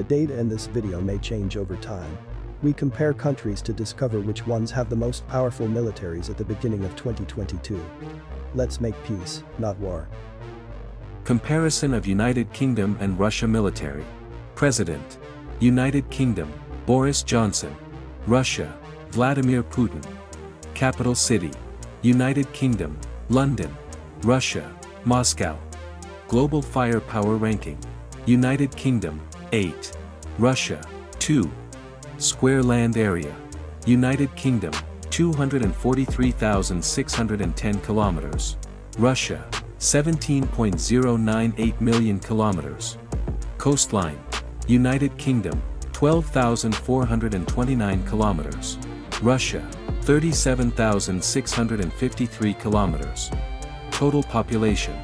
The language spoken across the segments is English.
The data in this video may change over time. We compare countries to discover which ones have the most powerful militaries at the beginning of 2022. Let's make peace, not war. Comparison of United Kingdom and Russia military. President. United Kingdom, Boris Johnson. Russia, Vladimir Putin. Capital City. United Kingdom, London. Russia, Moscow. Global Firepower Ranking. United Kingdom, 8. Russia, 2. Square Land Area. United Kingdom, 243,610 kilometers. Russia, 17.098 million kilometers. Coastline. United Kingdom, 12,429 kilometers. Russia, 37,653 kilometers. Total population.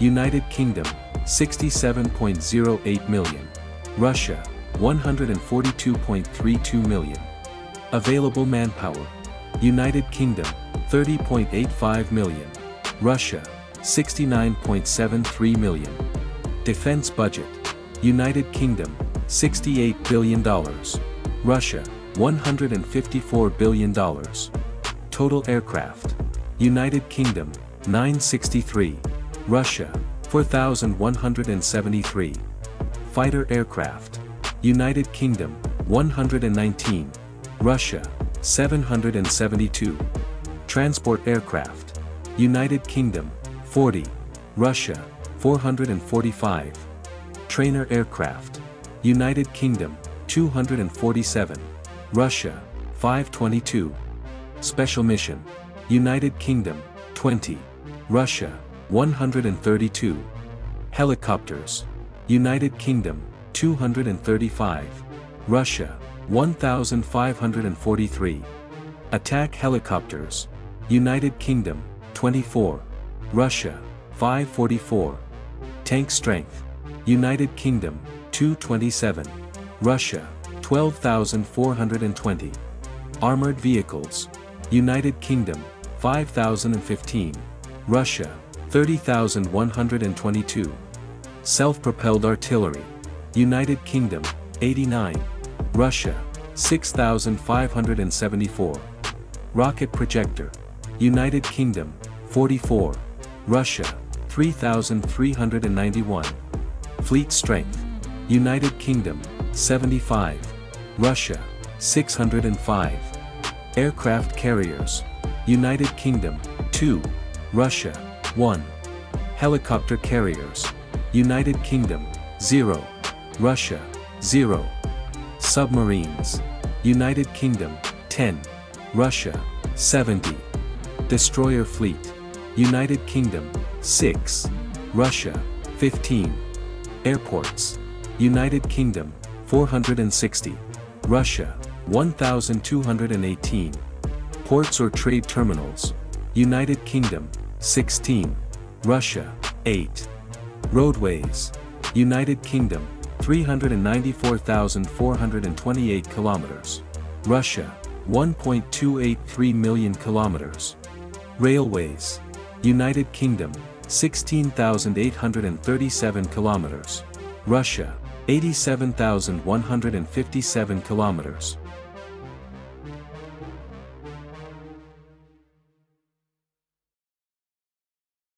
United Kingdom, 67.08 million. Russia, 142.32 million. Available manpower. United Kingdom, 30.85 million. Russia, 69.73 million. Defense budget. United Kingdom, $68 billion. Russia, $154 billion. Total aircraft. United Kingdom, 963. Russia, 4,173. Fighter aircraft. United Kingdom, 119. Russia, 772. Transport aircraft. United Kingdom, 40. Russia, 445. Trainer aircraft. United Kingdom, 247. Russia, 522. Special mission. United Kingdom, 20. Russia, 132. Helicopters. United Kingdom, 235. Russia, 1,543. Attack helicopters. United Kingdom, 24. Russia, 544. Tank strength. United Kingdom, 227. Russia, 12,420. Armored vehicles. United Kingdom, 5,015. Russia, 30,122. Self-propelled artillery. United Kingdom, 89. Russia, 6,574. Rocket projector. United Kingdom, 44. Russia, 3,391. Fleet strength. United Kingdom, 75. Russia, 605. Aircraft carriers. United Kingdom, 2. Russia, 1. Helicopter carriers. United Kingdom, 0. Russia, 0. Submarines. United Kingdom, 10. Russia, 70. Destroyer fleet. United Kingdom, 6. Russia, 15. Airports. United Kingdom, 460. Russia, 1,218. Ports or trade terminals. United Kingdom, 16. Russia, 8. Roadways. United Kingdom, 394,428 kilometers. Russia, 1.283 million kilometers. Railways. United Kingdom, 16,837 kilometers. Russia, 87,157 kilometers.